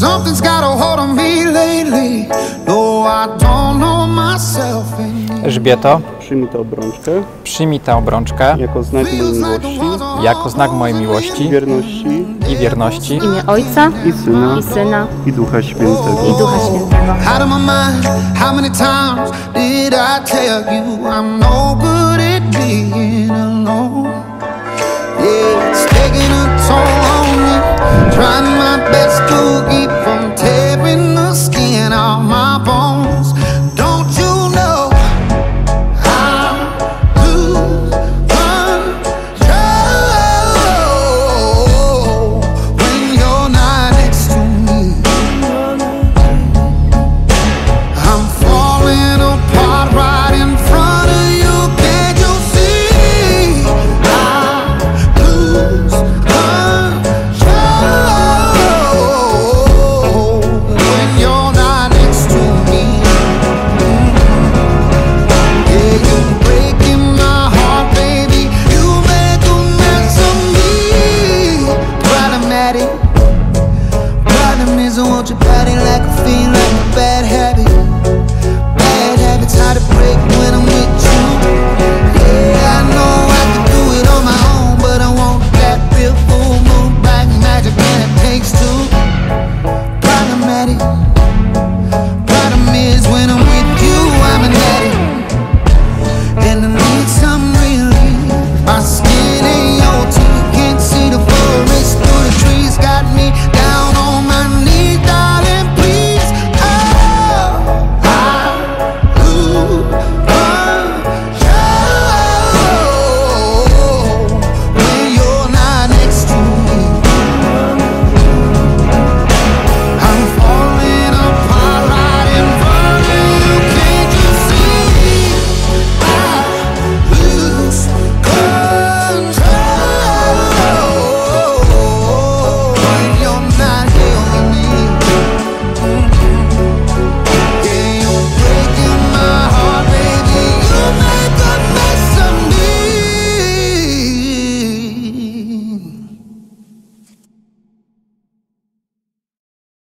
Something's got a. No, I don't know myself. Elżbieto, Przyjmij tę obrączkę przyjmij tę obrączkę jako znak mojej miłości, jako znak mojej miłości wierności i wierności. W imię Ojca i Syna i Syna i Ducha Świętego. i Ducha Świętego. How many times did I tell you?